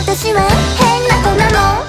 私は変な子なの